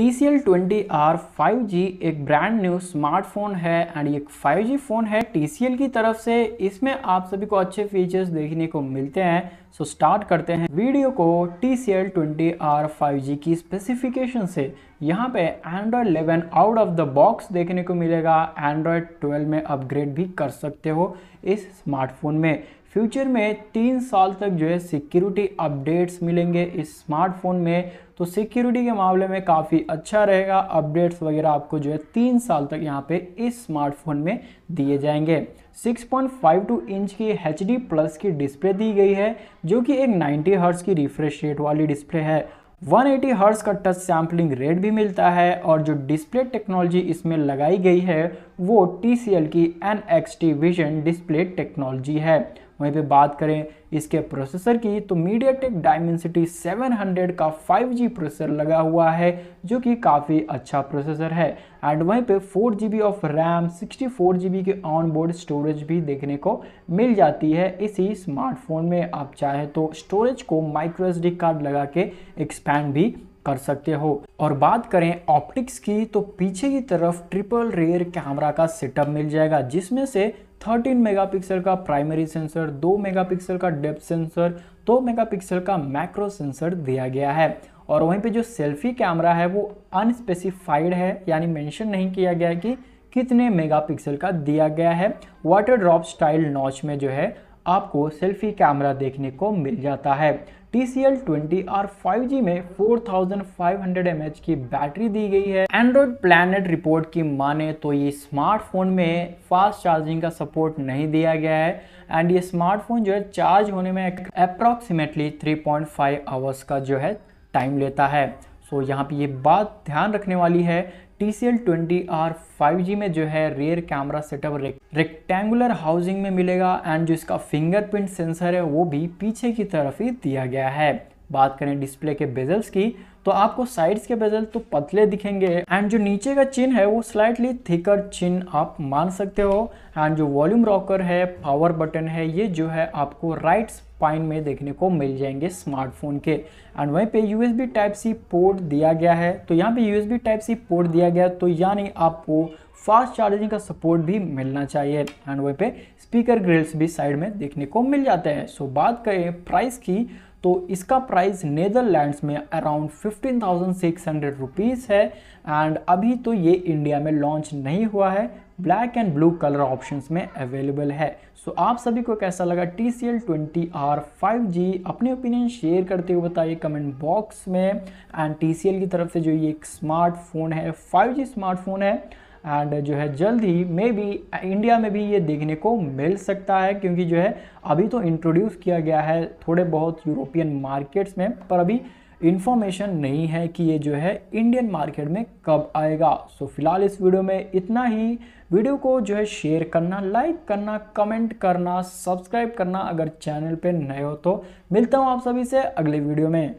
TCL 20R 5G एक brand new smartphone है and ये 5G फ़ोन है टी सी एल की तरफ़ से। इसमें आप सभी को अच्छे फीचर्स देखने को मिलते हैं। सो so स्टार्ट करते हैं वीडियो को T C L twenty R five G की स्पेसिफिकेशन से। यहाँ पे Android 11 out of the box देखने को मिलेगा। एंड्रॉयड 12 में अपग्रेड भी कर सकते हो इस स्मार्टफ़ोन में। फ्यूचर में तीन साल तक जो है सिक्योरिटी अपडेट्स मिलेंगे इस स्मार्टफ़ोन में। तो सिक्योरिटी के मामले में काफ़ी अच्छा रहेगा। अपडेट्स वगैरह आपको जो है तीन साल तक यहाँ पे इस स्मार्टफ़ोन में दिए जाएँगे। 6.52 इंच की HD प्लस की डिस्प्ले दी गई है, जो कि एक 90 हर्ट्स की रिफ्रेश रेट वाली डिस्प्ले है। 180 हर्ट्स का टच सैम्पलिंग रेट भी मिलता है और जो डिस्प्ले टेक्नोलॉजी इसमें लगाई गई है वो TCL की NXT विजन डिस्प्ले टेक्नोलॉजी है। वहीं पे बात करें इसके प्रोसेसर की तो MediaTek Dimensity 700 का 5G प्रोसेसर लगा हुआ है, जो कि काफ़ी अच्छा प्रोसेसर है। एंड वहीं पे 4GB ऑफ़ रैम 64GB के ऑन बोर्ड स्टोरेज भी देखने को मिल जाती है इसी स्मार्टफ़ोन में। आप चाहे तो स्टोरेज को माइक्रो एसडी कार्ड लगा के एक्सपैंड भी कर सकते हो। और बात करें ऑप्टिक्स की तो पीछे की तरफ़ ट्रिपल रेयर कैमरा का सेटअप मिल जाएगा, जिसमें से 13 मेगापिक्सल का प्राइमरी सेंसर 2 मेगापिक्सल का डेप्थ सेंसर 2 मेगापिक्सल का मैक्रो सेंसर दिया गया है। और वहीं पे जो सेल्फी कैमरा है, वो अनस्पेसिफाइड है, यानी मेंशन नहीं किया गया है कि कितने मेगापिक्सल का दिया गया है। वाटर ड्रॉप स्टाइल नॉच में जो है आपको सेल्फी कैमरा देखने को मिल जाता है। TCL 20R 5G में 4500 mAh की बैटरी दी गई है। एंड्रॉइड प्लानट रिपोर्ट की माने तो ये स्मार्टफ़ोन में फास्ट चार्जिंग का सपोर्ट नहीं दिया गया है। एंड ये स्मार्टफ़ोन जो है चार्ज होने में अप्रॉक्सीमेटली 3.5 आवर्स का जो है टाइम लेता है। सो so, यहाँ पे ये बात ध्यान रखने वाली है TCL 20R 5G में जो है rear camera setup rectangular housing में मिलेगा एंड जो इसका फिंगरप्रिंट सेंसर है, वो भी पीछे की तरफ़ ही दिया गया है। बात करें डिस्प्ले के बेजल्स की तो आपको साइड्स के बेजल तो पतले दिखेंगे एंड जो नीचे का चिन है वो स्लाइटली थिकर चिन आप मान सकते हो एंड जो वॉल्यूम रॉकर है पावर बटन है, ये जो है आपको राइट स्पाइन में देखने को मिल जाएँगे स्मार्टफ़ोन के। एंड वहीं पे यूएसबी टाइप सी पोर्ट दिया गया है। तो यहाँ पे यूएसबी टाइप सी पोर्ट दिया गया तो यानी आपको फास्ट चार्जिंग का सपोर्ट भी मिलना चाहिए। एंड वहीं पे स्पीकर ग्रिल्स भी साइड में देखने को मिल जाते हैं। सो बात करें प्राइस की तो इसका प्राइस नेदरलैंड्स में around fifteen thousand six hundred rupees है। एंड अभी तो ये इंडिया में लॉन्च नहीं हुआ है। Black and blue colour options में अवेलेबल है। सो so, आप सभी को कैसा लगा T C L twenty R five G अपने ओपिनियन शेयर करते हुए बताइए कमेंट बॉक्स में। एंड टी सी एल की तरफ़ से जो ये एक स्मार्टफ़ोन है फाइव जी स्मार्टफ़ोन है एंड जो है जल्द ही मे बी इंडिया में भी ये देखने को मिल सकता है क्योंकि जो है अभी तो इंट्रोड्यूस किया गया है थोड़े बहुत यूरोपियन मार्केट्स में पर अभी इन्फॉर्मेशन नहीं है कि ये जो है इंडियन मार्केट में कब आएगा। सो so, फ़िलहाल इस वीडियो में इतना ही। वीडियो को जो है शेयर करना लाइक करना कमेंट करना सब्सक्राइब करना अगर चैनल पे नए हो तो। मिलता हूँ आप सभी से अगले वीडियो में।